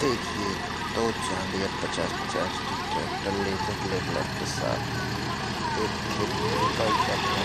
देखिए, दो चांदी और पचास पचास की ट्रैक्टर लेजर लेवलर के साथ। एक खेत में जुताई करते